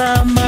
summer.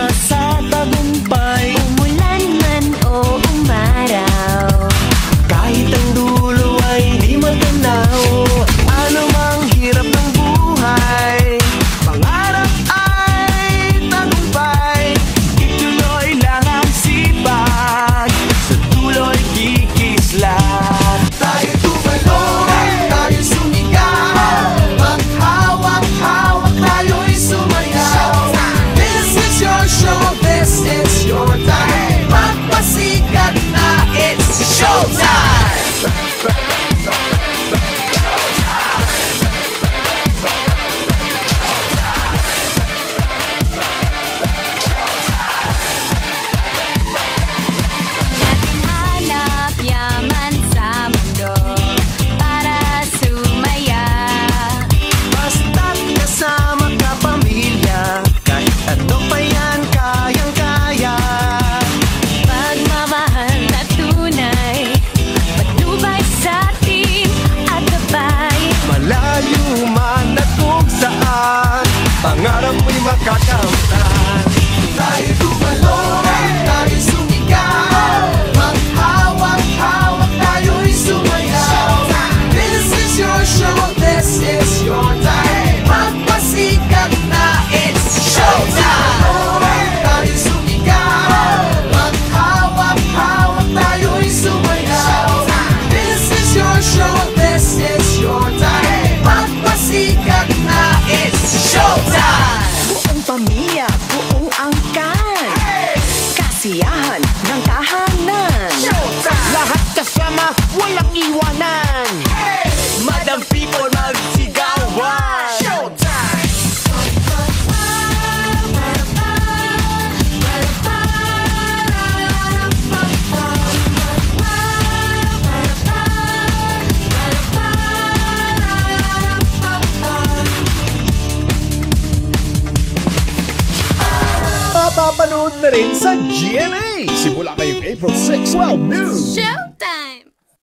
kasiyahan ng tahanan Showtime! Lahat kasama, walang iwanan hey! mapapanood na rin sa GMA simula ngayong April 6, 12 noon. Showtime!